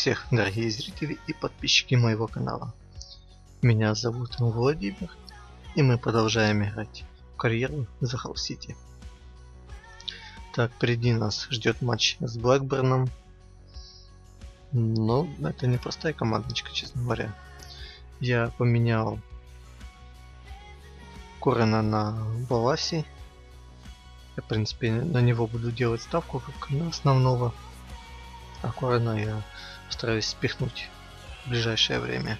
Всех, дорогие зрители и подписчики моего канала. Меня зовут Владимир, и мы продолжаем играть в карьеру за Халл Сити. Так, впереди нас ждет матч с Блэкберном. Но это не простая командочка, честно говоря. Я поменял Корена на Баласи. Я, в принципе, на него буду делать ставку как на основного. А Корена я стараюсь спихнуть в ближайшее время.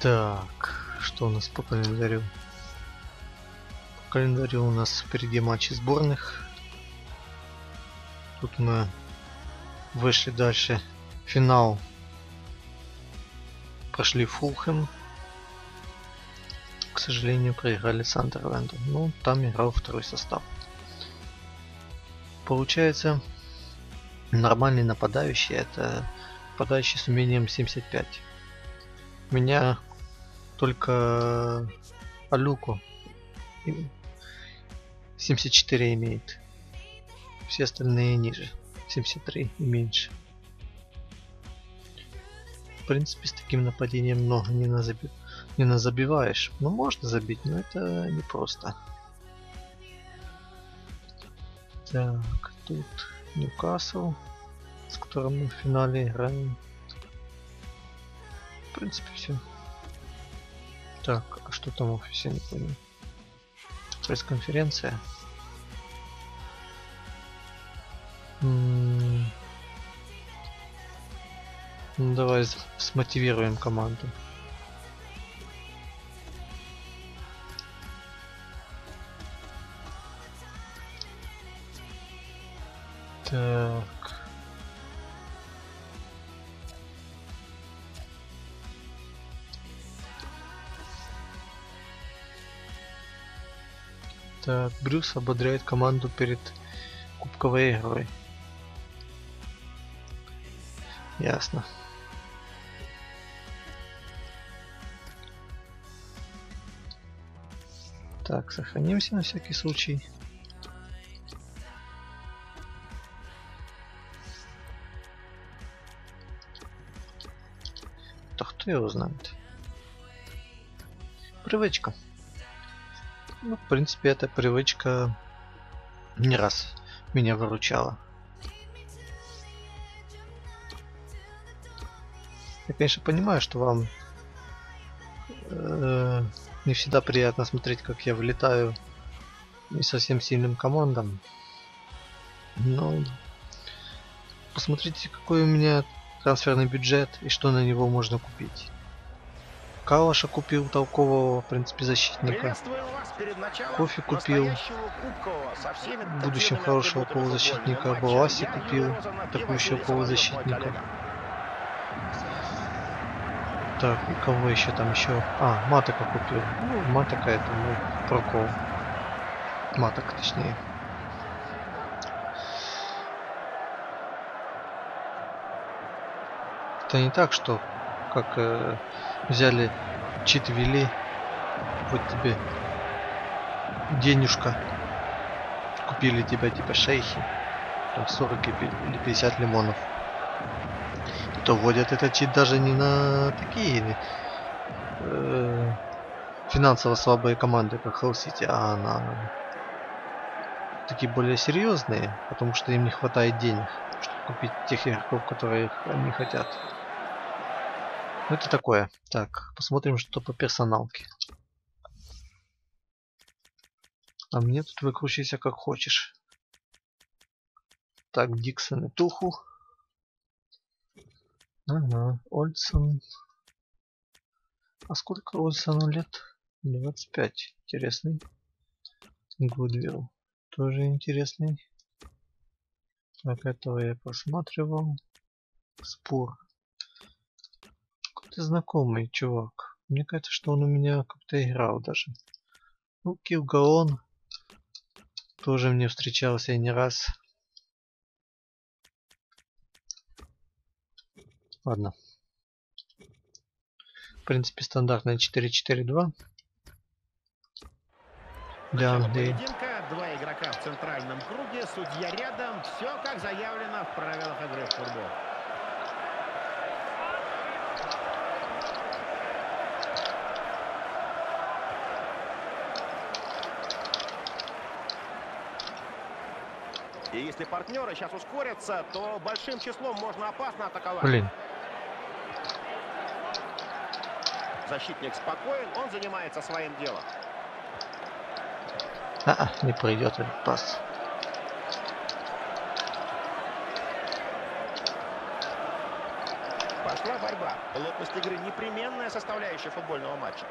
Так, что у нас по календарю? По календарю у нас впереди матчи сборных. Тут мы вышли дальше. Финал. Прошли Фулхэм. К сожалению, проиграли Сандерленду. Ну, там играл второй состав. Получается, нормальный нападающий это нападающий с умением 75. У меня только Алюку 74 имеет. Все остальные ниже. 73 и меньше. В принципе, с таким нападением много не, назаби... не назабиваешь. Ну, можно забить, но это непросто. Так, тут Ньюкасл, с которым мы в финале играем. В принципе, все. Так, а что там в офисе, не понял. Пресс-конференция. Ну, давай смотивируем команду. Так, Брюс ободряет команду перед кубковой игрой. Ясно. Так, сохранимся на всякий случай. Да кто его знает? Привычка. Ну, в принципе, эта привычка не раз меня выручала. Я, конечно, понимаю, что вам э, не всегда приятно смотреть, как я вылетаю не совсем сильным командам. Но посмотрите, какой у меня трансферный бюджет и что на него можно купить. Калаша купил толкового, в принципе, защитника. Кофе купил. В будущем хорошего полузащитника. Баласи купил атакующего полузащитника. Так, и кого еще там еще? А, Матака купил. Ну, Матака это мой прокол. Маток, точнее. Это не так, что как э, взяли чит ввели, вот тебе денежка, купили тебя типа шейхи, там 40 или 50 лимонов. То вводят этот чит даже не на такие э, финансово слабые команды, как Hell City, а на такие более серьезные, потому что им не хватает денег, чтобы купить тех игроков, которые они хотят. Ну это такое. Так, посмотрим, что по персоналке. А мне тут выкручивайся как хочешь. Так, Диксон и Туху. Ага, Ольсон. А сколько Ольсону лет? 25. Интересный. Гудвилл. Тоже интересный. Так, этого я просматривал. Спор. Какой-то знакомый чувак. Мне кажется, что он у меня как-то играл даже. Ну, Килгаон. Тоже мне встречался не раз. Ладно. В принципе, стандартная 4-4-2. Для Англии. два игрока в центральном круге, судья рядом. Все как заявлено в правилах игры в футбол. И если партнеры сейчас ускорятся, то большим числом можно опасно атаковать. Блин. Защитник спокоен, он занимается своим делом. А, -а не пройдет этот пас. Пошла борьба. Плотность игры непременная составляющая футбольного матча.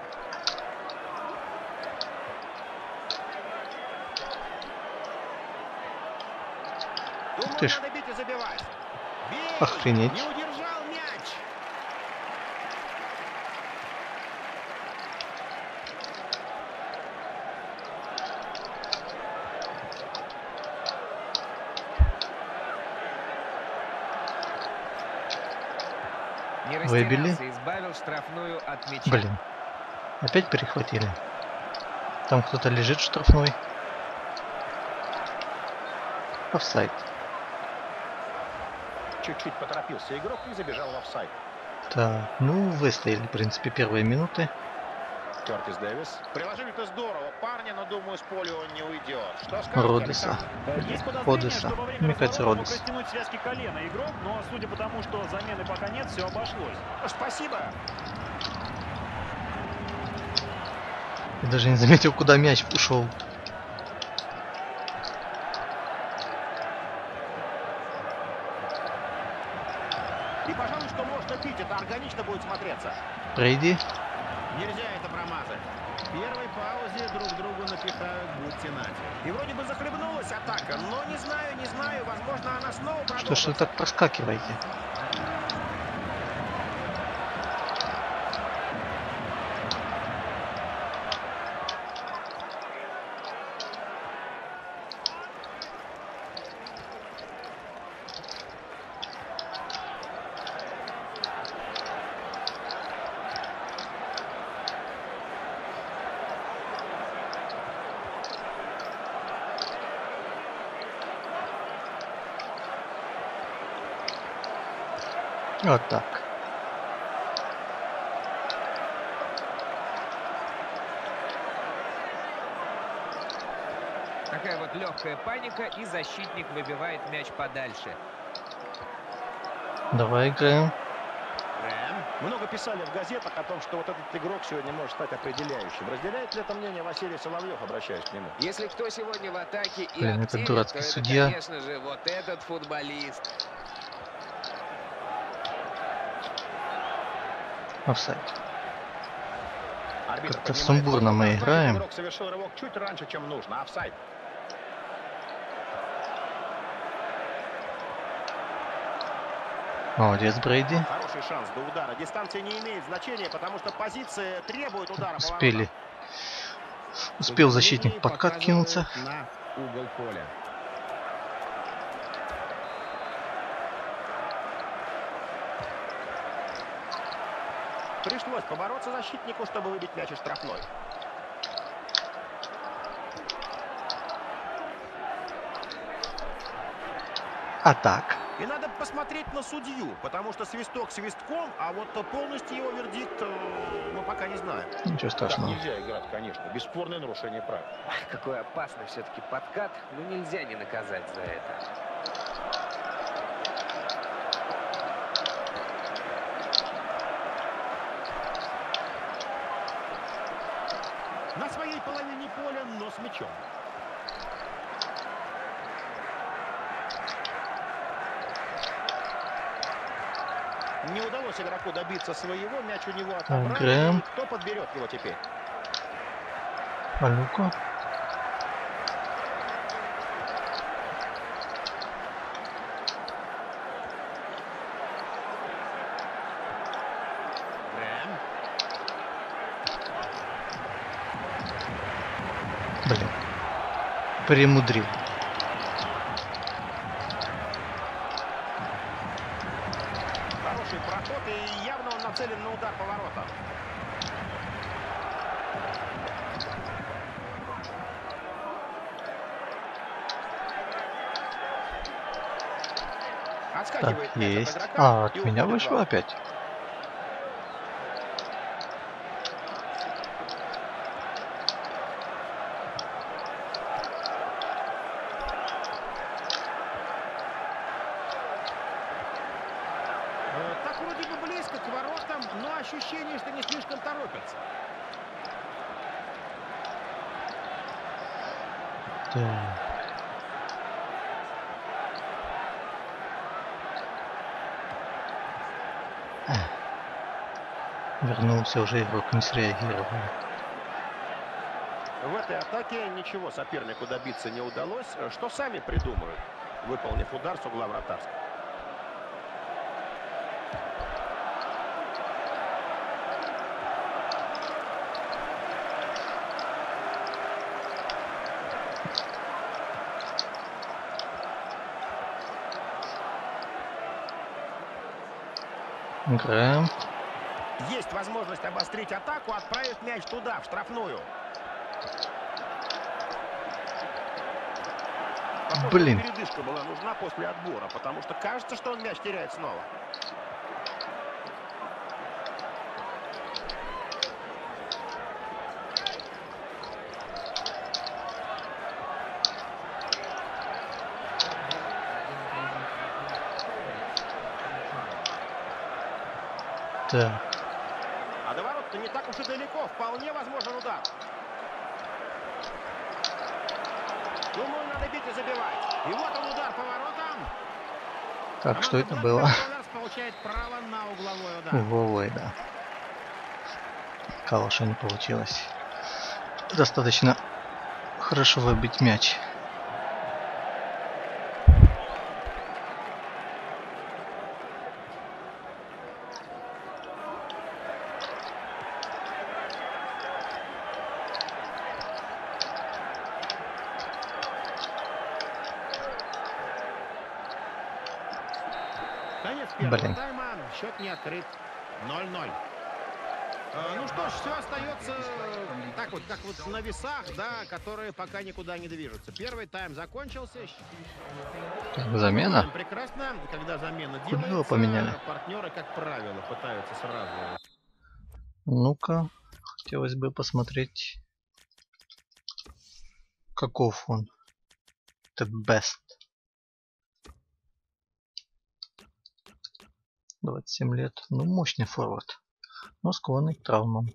Думаю, ты ж. Охренеть. Выбили. Блин. Опять перехватили. Там кто-то лежит штрафной. Офсайд. Чуть-чуть поторопился игрок и забежал в офсайд. Так, ну выстояли, в принципе, первые минуты. Кертис Дэвис. Приложили-то здорово, парня, но думаю, с поля он не уйдет. Что скажете, Родеса. Время Мне кажется, Родес. связки колена игрок, но судя по тому, что замены пока нет, все обошлось. Спасибо. Я даже не заметил, куда мяч ушел. И, пожалуй, что можно пить, это органично будет смотреться. Пройди. Нельзя это промазать. В первой паузе друг другу напихают будьте нате. И вроде бы захлебнулась атака, но не знаю, не знаю, возможно, она снова Что ж продолжится. вы так проскакиваете? Вот так. Такая вот легкая паника, и защитник выбивает мяч подальше. Давай играем. Много писали в газетах о том, что вот этот игрок сегодня может стать определяющим. Разделяет ли это мнение Василий Соловьев, обращаюсь к нему? Если кто сегодня в атаке и Блин, этот активен, дурацкий то это, судья. конечно же, вот этот футболист. Офсайд. Как-то сумбурно мы играем. Игрок совершил рывок чуть раньше, чем нужно. Офсайд. Молодец, Брейди. Хороший шанс до удара. Дистанция не имеет значения, потому что позиция требует удара. Успели. Успел защитник Уведение подкат кинуться. показывает На угол поля. Пришлось побороться защитнику, чтобы выбить мяч из штрафной. А так. И надо посмотреть на судью, потому что свисток свистком, а вот полностью его вердикт э, мы пока не знаем. Ничего Так страшного. нельзя играть, конечно. Бесспорное нарушение правил. Какой опасный все-таки подкат. Ну нельзя не наказать за это. На своей половине поля, но с мячом. Не удалось игроку добиться своего, мяч у него отобрали. Грэм. Кто подберет его теперь? А ну-ка. Блин. Премудрил. поворота. Так, есть. А, от меня вышло опять? Так. Вернулся уже игрок, не среагировал. В этой атаке ничего сопернику добиться не удалось. Что сами придумают, выполнив удар с угла вратарского. Грэм. Есть возможность обострить атаку, отправив мяч туда, в штрафную. Похоже, Блин. передышка была нужна после отбора, потому что кажется, что он мяч теряет снова. Так. А до ворот-то не так уж и далеко. Вполне возможен удар. Думаю, надо бить и забивать. И вот он удар по воротам. Так, что это было? Получает право на угловой удар. Угловой, да. Калаша не получилось. Достаточно хорошо выбить мяч. Конец первого Блин. тайма. Открыт. 0-0. Э, Ну что ж, все остается э, так вот, как вот на весах, да, которые пока никуда не движутся. Первый тайм закончился. Замена. Прекрасно, когда замена Куда делается, поменяли? партнеры, как правило, пытаются сразу. Ну-ка, хотелось бы посмотреть, каков он. Этот best. 27 лет. Ну, мощный форвард. Но склонный к травмам.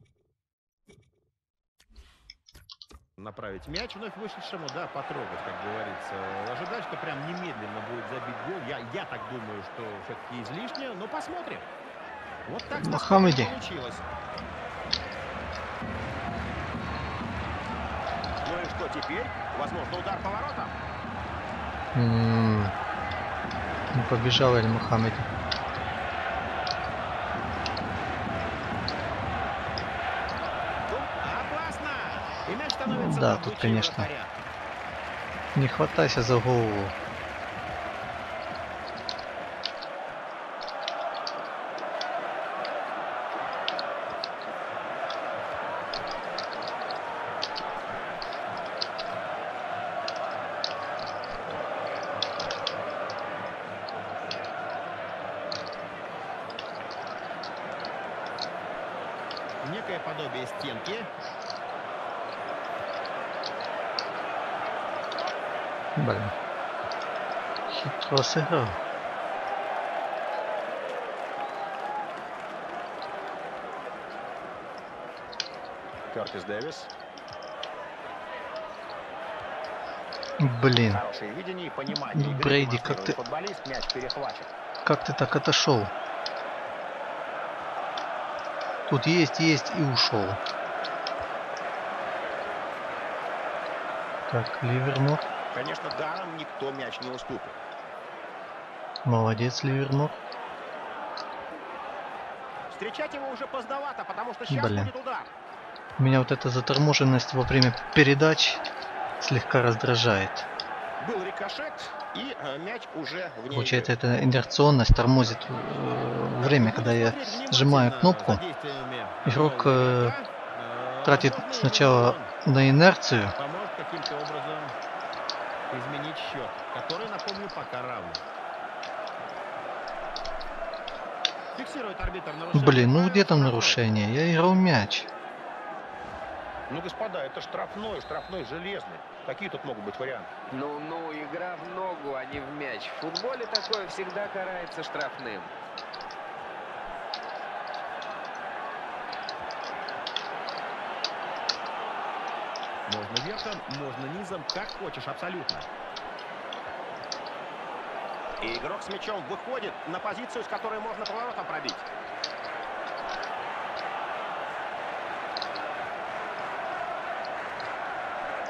направить мяч вновь вышедшему, да, потрогать, как говорится. Ожидать, что прям немедленно будет забить гол, я, я так думаю, что все-таки излишне, но посмотрим. Вот так Мохаммеди. получилось. Ну и что теперь? Возможно, удар по воротам. М, Не побежал Эль Мухаммеди. Ну, Опасно! И мяч становится Да, тут, конечно. Не хватайся за голову. Сыграл. Кертис Дэвис. Блин, Брейди, как ты- как ты так отошел? Тут есть, есть и ушел. Так, Ливермор. Конечно, даром никто мяч не уступит. Молодец, Ливермор. Встречать его уже поздновато, потому что сейчас Блин. будет удар. Меня вот эта заторможенность во время передач слегка раздражает. Был рикошет, и э, мяч уже вне Получается, эта инерционность тормозит э, время, когда я сжимаю кнопку. игрок, э, тратит сначала на инерцию, Поможет каким-то образом изменить счет, который, напомню, пока равный. Фиксирует арбитр нарушение. Блин, ну где там нарушение? Я играл мяч. Ну, господа, это штрафной, штрафной железный. Какие тут могут быть варианты? Ну-ну, игра в ногу, а не в мяч. В футболе такое всегда карается штрафным. Можно верхом, можно низом, как хочешь, абсолютно. И игрок с мячом выходит на позицию, с которой можно поворотом пробить.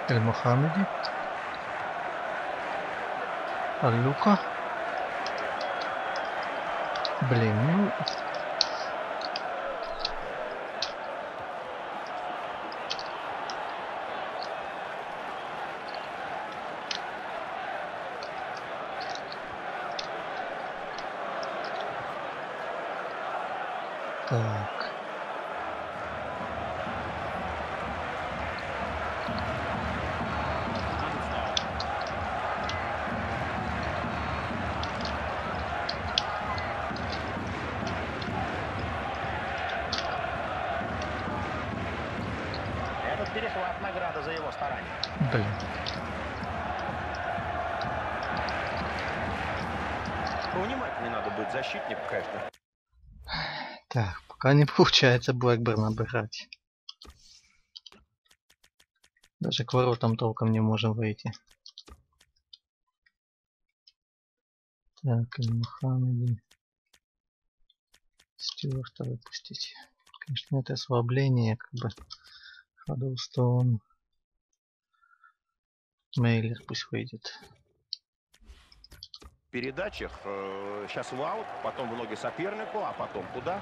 Эль-Мухаммеди. Аль-Лука. Блин, ну... Так. Перехват награда за его старание. Блин. Повнимательнее надо быть защитник, конечно. Так, пока не получается Блэкберн обыграть. Даже к воротам толком не можем выйти. Так, Мухаммеди. Стюарта выпустить. Конечно, это ослабление, как бы. Хаддлстоун. Мейлер пусть выйдет. Передачах э, сейчас в аут, потом в ноги сопернику, а потом куда?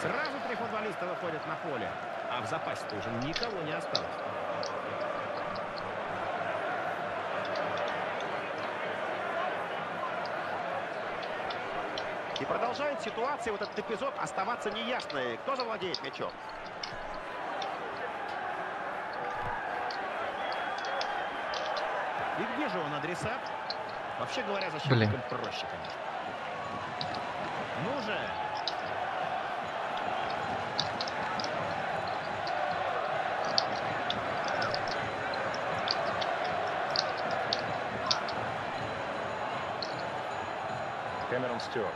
Сразу три футболиста выходят на поле. А в запасе-то уже никого не осталось. И продолжает ситуация, вот этот эпизод, оставаться неясной. Кто завладеет мячом? И где же он адресат? Вообще говоря, защитникам проще, конечно. Ну же! Кэмерон Стюарт.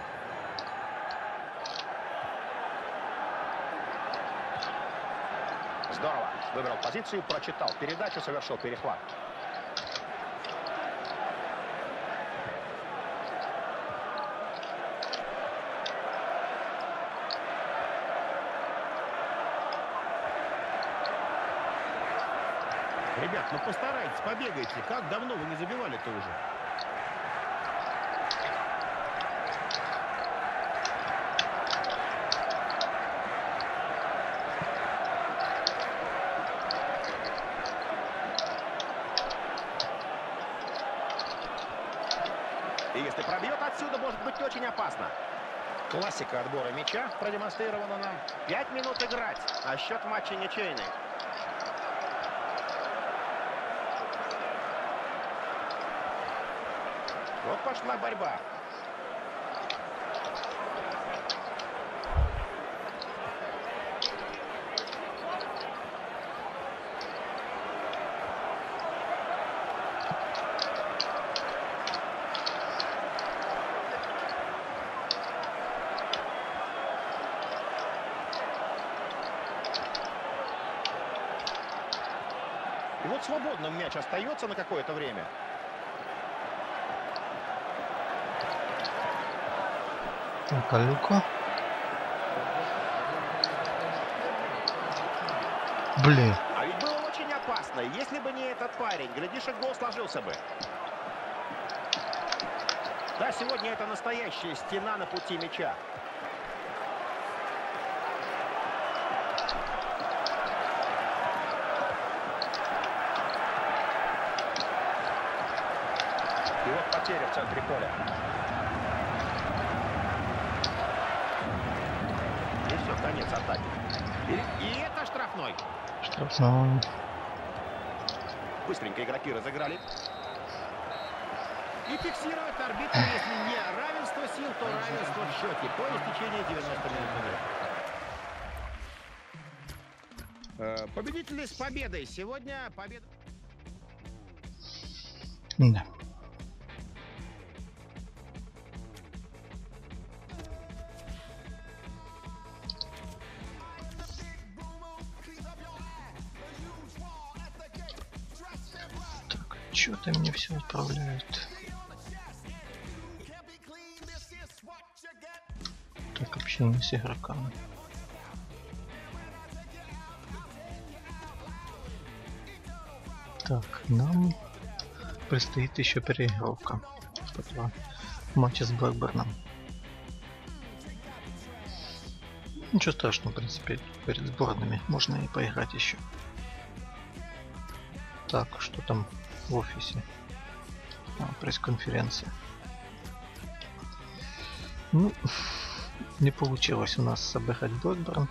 Здорово. Выбрал позицию, прочитал передачу, совершил перехват. Ребят, ну постарайтесь, побегайте. Как давно вы не забивали-то уже? И если пробьет отсюда, может быть очень опасно. Классика отбора мяча продемонстрирована нам. Пять минут играть, а счет матча ничейный. Вот пошла борьба. И вот свободным мяч остается на какое-то время. Так, Алюка. Блин. А ведь было очень опасно. Если бы не этот парень, глядишь, и гол сложился бы. Да, сегодня это настоящая стена на пути мяча. Потеря в центре поля. И все, конец атаки. И, и это штрафной. Штрафной. Быстренько игроки разыграли. И фиксирует арбитр, если не равенство сил, то равенство в счете по истечении 90 минут игры. Э, Победители с победой. Сегодня победа... Да. Все отправляют. Так, общение с игроками. Так, нам предстоит еще переигровка. Два матча с Блэкберном. Ничего страшного, в принципе, перед сборными можно и поиграть еще. Так, что там в офисе? А, пресс-конференция. Ну, не получилось у нас обыграть Блэкберн.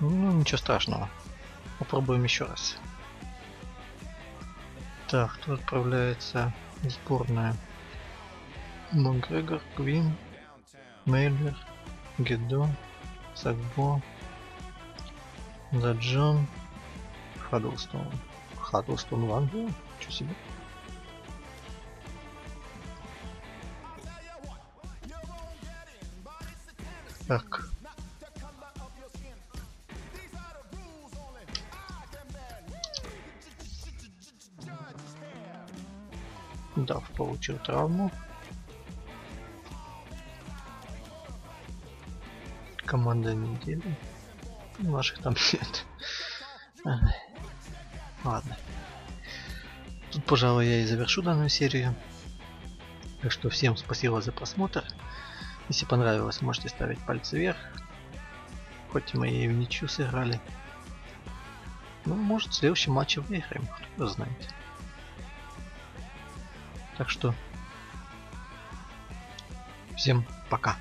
Ну, ничего страшного. Попробуем еще раз. Так, тут отправляется сборная. Макгрегор, Квин, Мейлер, Гедо, Сагбо, Даджон, Хаддлстон. Хаддлстон в Англию? Чё себе? Так. Дав получил травму. Команда недели. Наших там нет. Ладно. Тут, пожалуй, я и завершу данную серию. Так что всем спасибо за просмотр. Если понравилось, можете ставить пальцы вверх. Хоть мы и в ничью сыграли. Ну, может, в следующем матче выиграем, кто его знает. Так что всем пока.